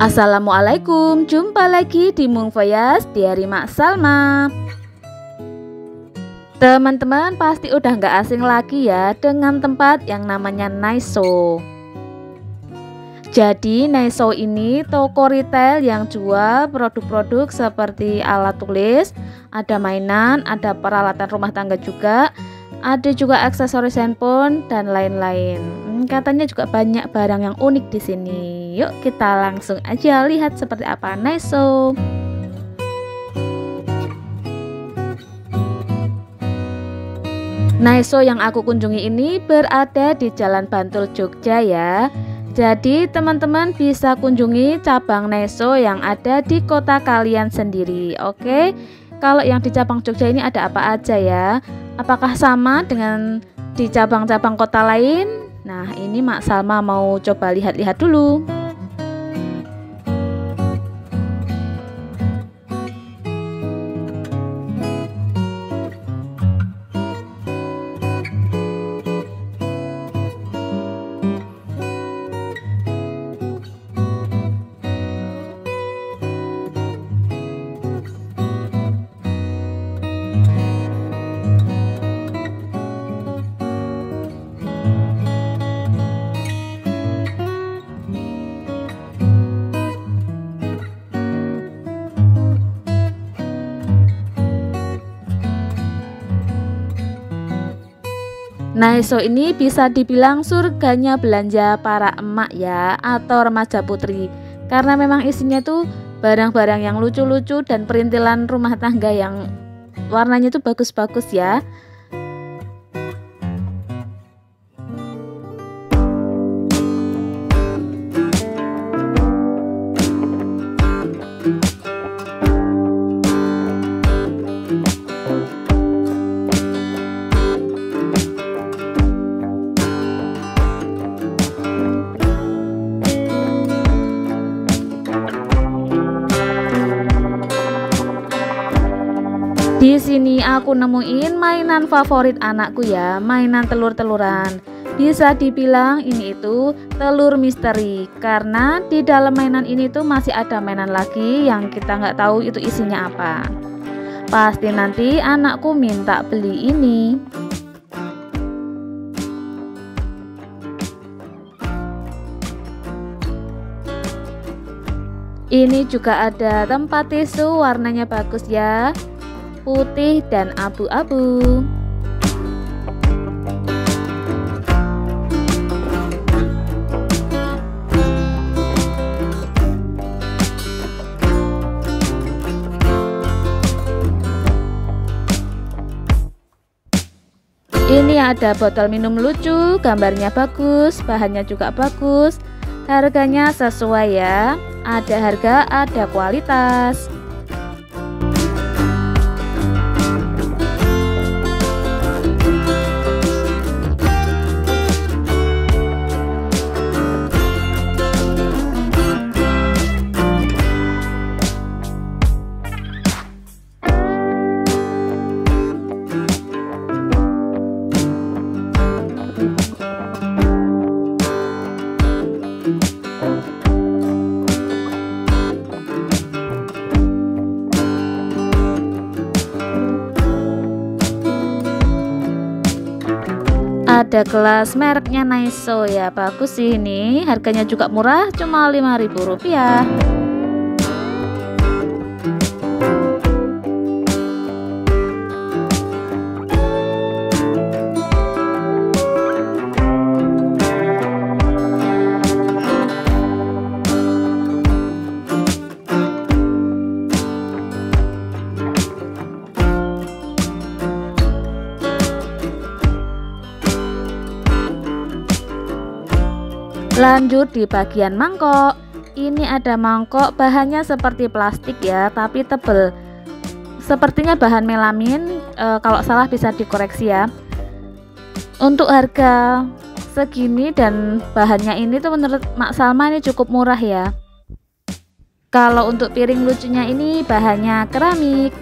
Assalamualaikum, jumpa lagi di Mung Voyage dari Mak Salma Teman-teman pasti udah nggak asing lagi ya dengan tempat yang namanya Naiso Jadi Naiso ini toko retail yang jual produk-produk seperti alat tulis, ada mainan, ada peralatan rumah tangga juga, ada juga aksesoris handphone dan lain-lain. Hmm, katanya juga banyak barang yang unik di sini. Yuk kita langsung aja lihat seperti apa Naiso. Naiso yang aku kunjungi ini berada di Jalan Bantul Jogja ya. Jadi teman-teman bisa kunjungi cabang Naiso yang ada di kota kalian sendiri. Oke. Kalau yang di cabang Jogja ini ada apa aja ya? Apakah sama dengan di cabang-cabang kota lain? Nah, ini Mak Salma mau coba lihat-lihat dulu. Naiso ini bisa dibilang surganya belanja para emak ya atau remaja putri. Karena memang isinya tuh barang-barang yang lucu-lucu dan perintilan rumah tangga yang warnanya tuh bagus-bagus ya Di sini aku nemuin mainan favorit anakku ya, mainan telur-teluran. Bisa dibilang ini itu telur misteri karena di dalam mainan ini tuh masih ada mainan lagi yang kita nggak tahu itu isinya apa. Pasti nanti anakku minta beli ini. Ini juga ada tempat tisu warnanya bagus ya putih dan abu-abu. Ini ada botol minum lucu, gambarnya bagus, bahannya juga bagus, harganya sesuai ya. Ada harga, ada kualitas. Ada gelas mereknya Naiso ya. Bagus sih ini. Harganya juga murah cuma 5000 Lanjut di bagian mangkok. Ini ada mangkok bahannya seperti plastik ya, tapi tebel. Sepertinya bahan melamin. E, kalau salah bisa dikoreksi ya. Untuk harga segini dan bahannya ini tuh menurut Mak Salma ini cukup murah ya. Kalau untuk piring lucunya ini bahannya keramik.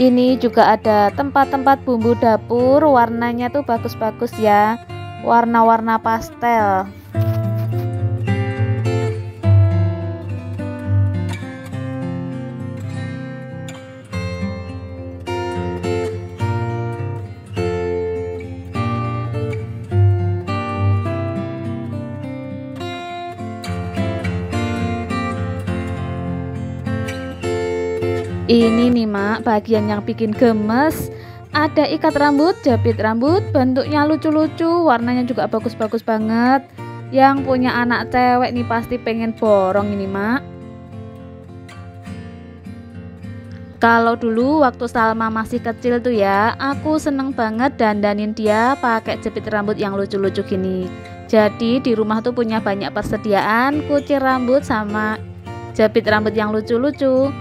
Ini juga ada tempat-tempat bumbu dapur warnanya tuh bagus-bagus ya. Warna-warna pastel Ini nih mak bagian yang bikin gemes. Ada ikat rambut, jepit rambut Bentuknya lucu-lucu, warnanya juga bagus-bagus banget. Yang punya anak cewek nih pasti pengen borong ini mak. Kalau dulu waktu Salma masih kecil tuh ya Aku seneng banget dandanin dia pakai jepit rambut yang lucu-lucu gini. Jadi di rumah tuh punya banyak persediaan kucir rambut sama jepit rambut yang lucu-lucu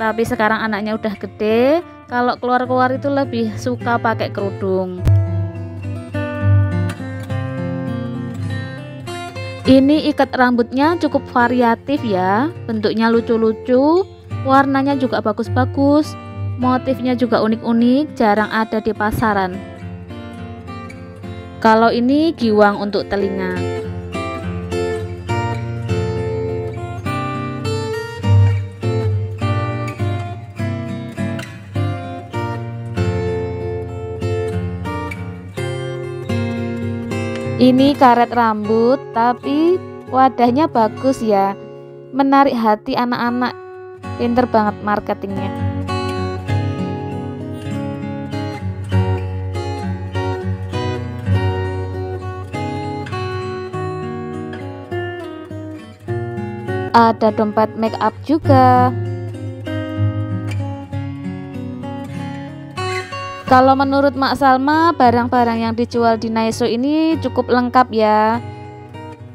tapi sekarang anaknya udah gede kalau keluar-keluar itu lebih suka pakai kerudung. Ini ikat rambutnya cukup variatif ya bentuknya lucu-lucu warnanya juga bagus-bagus motifnya juga unik-unik jarang ada di pasaran. Kalau ini giwang untuk telinga ini karet rambut tapi wadahnya bagus ya. Menarik hati anak-anak. Pinter banget marketingnya. Ada dompet make up juga Kalau menurut Mak Salma, barang-barang yang dijual di Naiso ini cukup lengkap ya.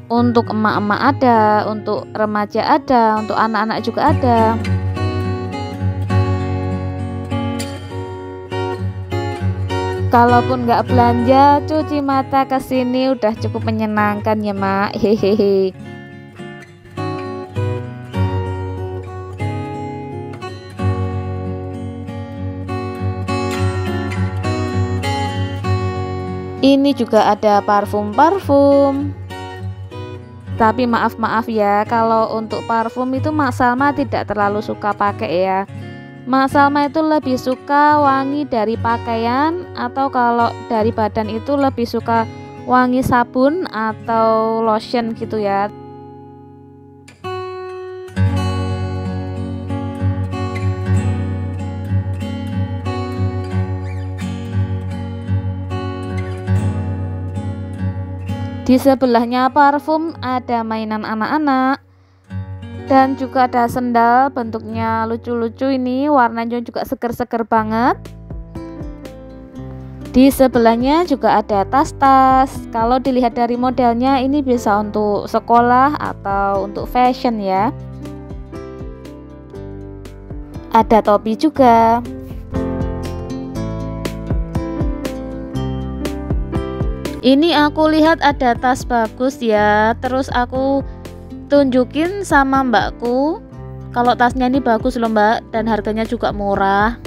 Untuk emak-emak ada, untuk remaja ada, untuk anak-anak juga ada. Kalaupun nggak belanja, cuci mata ke sini udah cukup menyenangkan ya, Mak. Hehehe. Ini juga ada parfum-parfum. Tapi maaf-maaf ya, kalau untuk parfum itu Mak Salma tidak terlalu suka pakai ya. Mak Salma itu lebih suka wangi dari pakaian atau kalau dari badan itu lebih suka wangi sabun atau lotion gitu ya. Di sebelahnya parfum ada mainan anak-anak dan juga ada sendal bentuknya lucu-lucu ini warnanya juga seger-seger banget. Di sebelahnya juga ada tas-tas. Kalau dilihat dari modelnya ini bisa untuk sekolah atau untuk fashion ya. Ada topi juga. Ini aku lihat ada tas bagus ya. Terus aku tunjukin sama mbakku. Kalau tasnya ini bagus loh mbak dan harganya juga murah.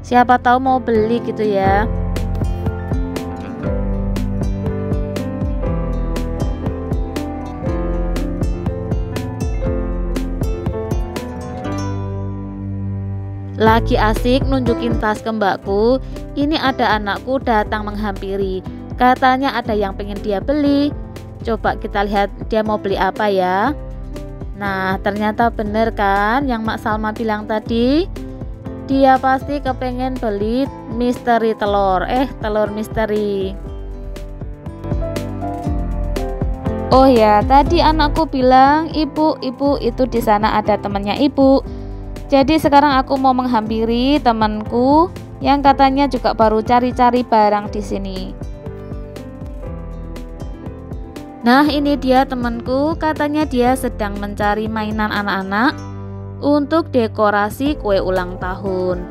Siapa tahu mau beli gitu ya. Lagi asik nunjukin tas ke mbakku. Ini ada anakku datang menghampiri Katanya ada yang pengen dia beli. Coba kita lihat dia mau beli apa ya. Nah, ternyata bener kan yang Mak Salma bilang tadi. Dia pasti kepengen beli misteri telur. Eh, telur misteri. Oh ya, tadi anakku bilang, "Ibu, ibu itu di sana ada temannya ibu." Jadi sekarang aku mau menghampiri temanku yang katanya juga baru cari-cari barang di sini. Nah ini dia temanku. Katanya dia sedang mencari mainan anak-anak untuk dekorasi kue ulang tahun.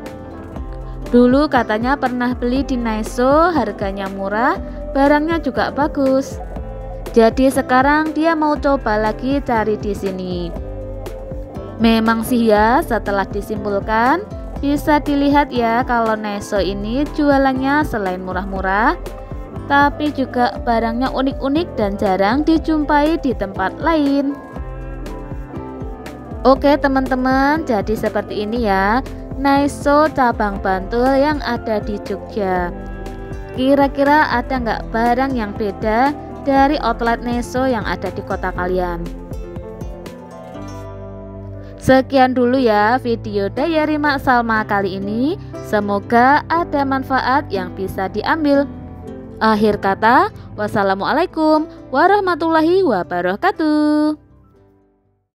Dulu katanya pernah beli di Naiso harganya murah barangnya juga bagus. Jadi sekarang dia mau coba lagi cari di sini. Memang sih ya setelah disimpulkan Bisa dilihat ya kalau Neso ini jualannya selain murah-murah tapi juga barangnya unik-unik dan jarang dijumpai di tempat lain. Oke teman-teman, jadi seperti ini ya Naiso cabang Bantul yang ada di Jogja. Kira-kira ada nggak barang yang beda dari outlet Neso yang ada di kota kalian? Sekian dulu ya video Dayari Mak Salma kali ini. Semoga ada manfaat yang bisa diambil. Akhir kata, wassalamualaikum warahmatullahi wabarakatuh.